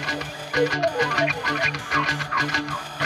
Thank you.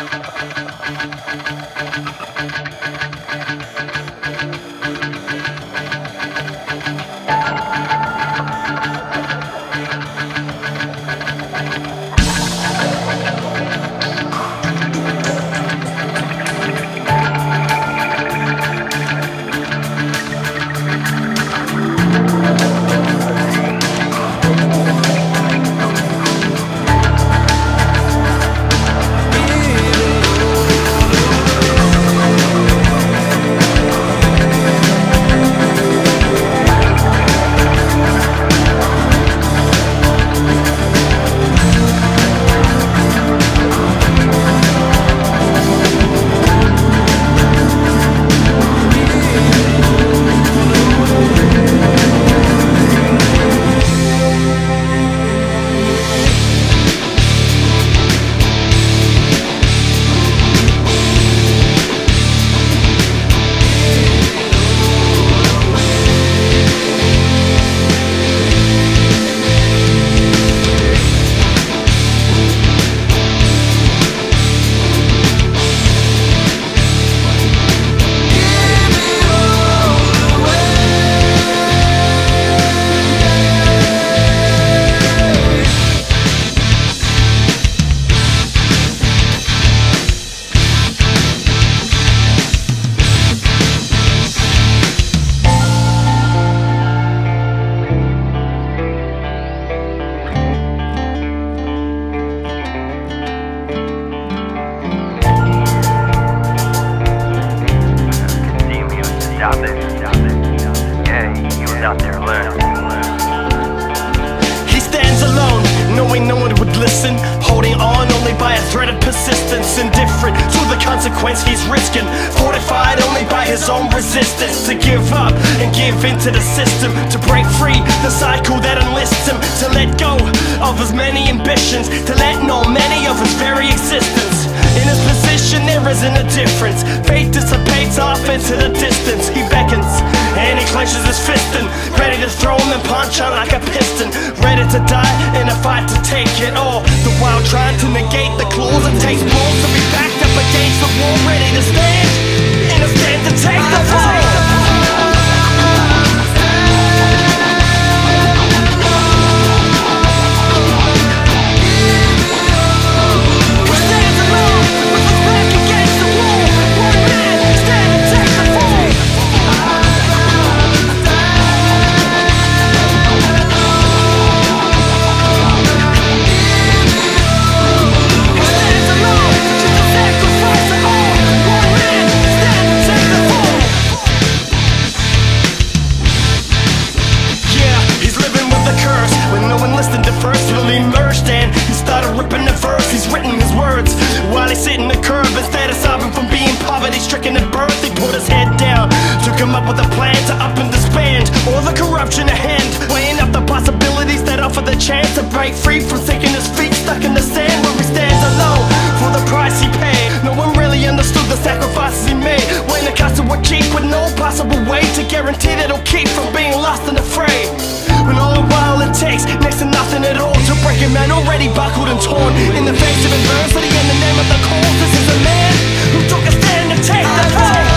Consequence he's risking. Fortified only by his own resistance. To give up and give into the system. To break free the cycle that enlists him. To let go of his many ambitions. To let know many of his very existence. In his position, there isn't a difference. Fate dissipates off into the distance. He beckons and he clenches his fist and ready to throw him and punch out like a piston. Ready to die in a fight to take it all. The while trying to negate the claws and takes balls to be backed up against the wall, ready to stand of stopping from being poverty-stricken at birth. He put his head down To come up with a plan to up and disband. All the corruption ahead Weighing up the possibilities that offer the chance To break free from sinking his feet stuck in the sand Where he stands alone. For the price he paid No one really understood the sacrifices he made. When the costs were cheap with no possible way To guarantee that man already buckled and torn. In the face of adversity and the name of the cause This is a man who took a stand to take the fall